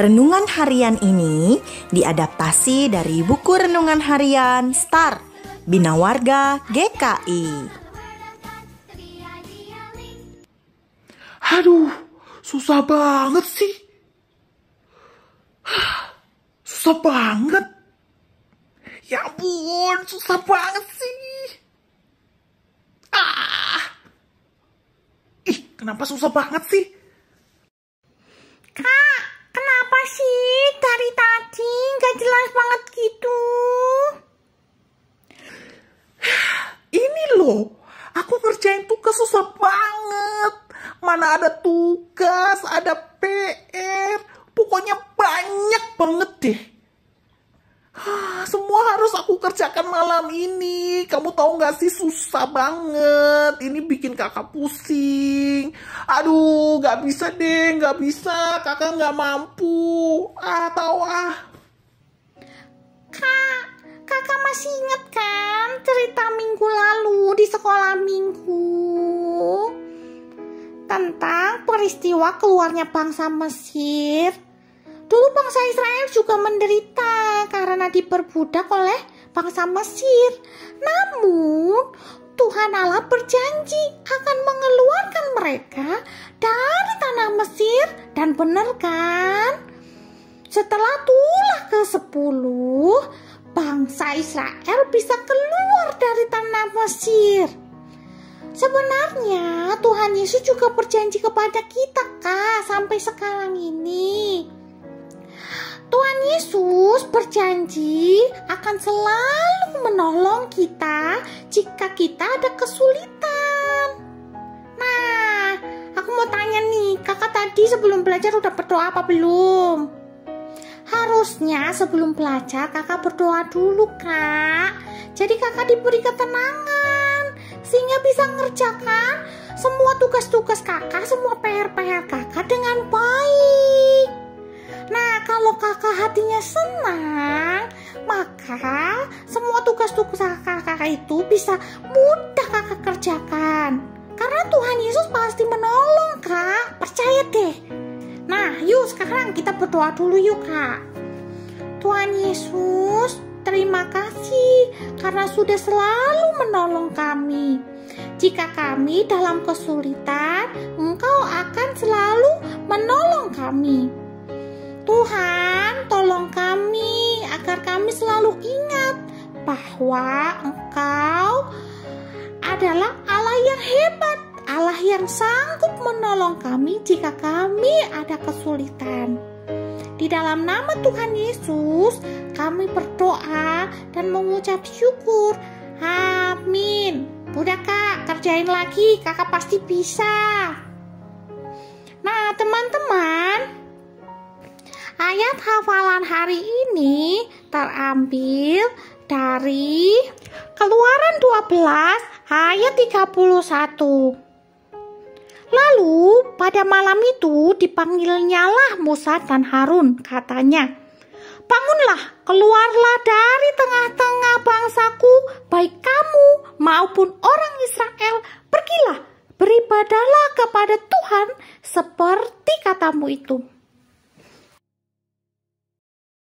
Renungan harian ini diadaptasi dari buku renungan harian Star Bina Warga GKI. Aduh, susah banget sih. Susah banget. Ya ampun, susah banget sih. Ah. Ih, kenapa susah banget sih? Kak, sih dari tadi nggak jelas banget gitu? Ini loh, aku ngerjain tugas susah banget. Mana ada tugas, ada PR, pokoknya banyak banget deh. Harus aku kerjakan malam ini. Kamu tahu nggak sih susah banget. Ini bikin kakak pusing. Aduh, nggak bisa deh, nggak bisa. Kakak nggak mampu. Ah, tahu ah. Kak, kakak masih ingat kan cerita minggu lalu di sekolah minggu? Tentang peristiwa keluarnya bangsa Mesir. Dulu bangsa Israel juga menderita karena diperbudak oleh bangsa Mesir. Namun, Tuhan Allah berjanji akan mengeluarkan mereka dari tanah Mesir dan benar kan? Setelah tulah ke-10, bangsa Israel bisa keluar dari tanah Mesir. Sebenarnya Tuhan Yesus juga berjanji kepada kita, Kak, sampai sekarang ini. Tuhan Yesus berjanji akan selalu menolong kita jika kita ada kesulitan. Nah, aku mau tanya nih, kakak tadi sebelum belajar udah berdoa apa belum? Harusnya sebelum belajar kakak berdoa dulu kak. Jadi kakak diberi ketenangan sehingga bisa ngerjakan semua tugas-tugas kakak, semua PR-PR kakak dengan baik. Kalau kakak hatinya senang, maka semua tugas-tugas kakak itu bisa mudah kakak kerjakan. Karena Tuhan Yesus pasti menolong, Kak. Percaya deh. Nah, yuk sekarang kita berdoa dulu yuk, Kak. Tuhan Yesus, terima kasih karena sudah selalu menolong kami. Jika kami dalam kesulitan, Engkau akan selalu menolong kami. Tuhan, tolong kami agar kami selalu ingat bahwa Engkau adalah Allah yang hebat, Allah yang sanggup menolong kami jika kami ada kesulitan. Di dalam nama Tuhan Yesus, kami berdoa dan mengucap syukur. Amin. Udah kak, kerjain lagi, kakak pasti bisa. Nah teman-teman, Ayat hafalan hari ini terambil dari Keluaran 12 ayat 31. Lalu pada malam itu dipanggilnyalah Musa dan Harun katanya, Bangunlah, keluarlah dari tengah-tengah bangsaku, baik kamu maupun orang Israel, pergilah, beribadahlah kepada Tuhan seperti katamu itu.